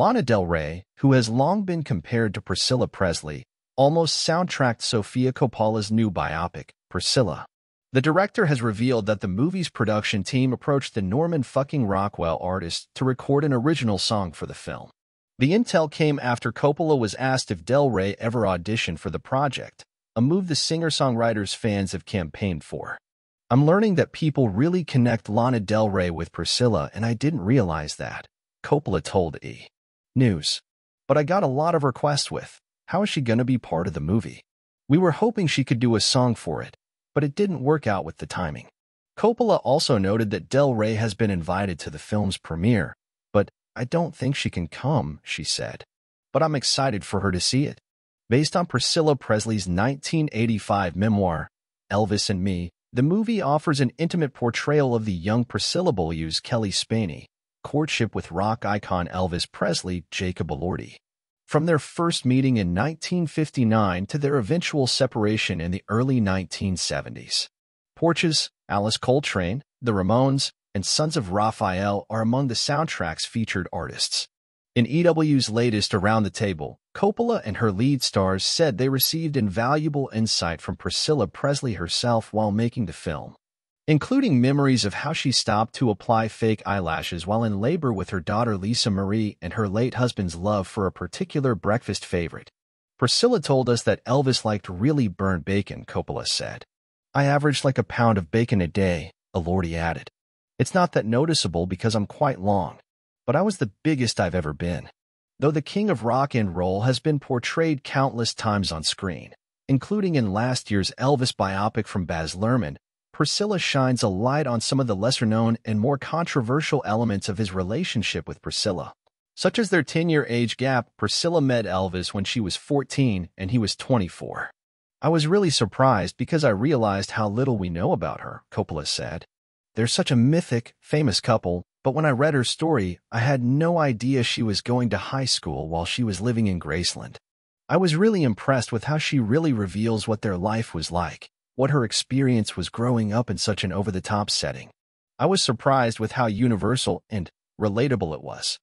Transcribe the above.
Lana Del Rey, who has long been compared to Priscilla Presley, almost soundtracked Sofia Coppola's new biopic, Priscilla. The director has revealed that the movie's production team approached the Norman fucking Rockwell artist to record an original song for the film. The intel came after Coppola was asked if Del Rey ever auditioned for the project, a move the singer-songwriter's fans have campaigned for. I'm learning that people really connect Lana Del Rey with Priscilla, and I didn't realize that, Coppola told E! News. But I got a lot of requests with, how is she going to be part of the movie? We were hoping she could do a song for it, but it didn't work out with the timing. Coppola also noted that Del Rey has been invited to the film's premiere, but I don't think she can come, she said. But I'm excited for her to see it. Based on Priscilla Presley's 1985 memoir, Elvis and Me, the movie offers an intimate portrayal of the young Priscilla Beaulieu's Cailee Spaeny, courtship with rock icon Elvis Presley, Jacob Elordi. From their first meeting in 1959 to their eventual separation in the early 1970s. Porches, Alice Coltrane, The Ramones, and Sons of Raphael are among the soundtrack's featured artists. In EW's latest Around the Table, Coppola and her lead stars said they received invaluable insight from Priscilla Presley herself while making the film including memories of how she stopped to apply fake eyelashes while in labor with her daughter Lisa Marie and her late husband's love for a particular breakfast favorite. Priscilla told us that Elvis liked really burnt bacon, Coppola said. I averaged like a pound of bacon a day, Elordi added. It's not that noticeable because I'm quite long, but I was the biggest I've ever been. Though the king of rock and roll has been portrayed countless times on screen, including in last year's Elvis biopic from Baz Luhrmann, Priscilla shines a light on some of the lesser-known and more controversial elements of his relationship with Priscilla. Such as their 10-year age gap, Priscilla met Elvis when she was 14 and he was 24. I was really surprised because I realized how little we know about her, Coppola said. They're such a mythic, famous couple, but when I read her story, I had no idea she was going to high school while she was living in Graceland. I was really impressed with how she really reveals what their life was like what her experience was growing up in such an over-the-top setting. I was surprised with how universal and relatable it was.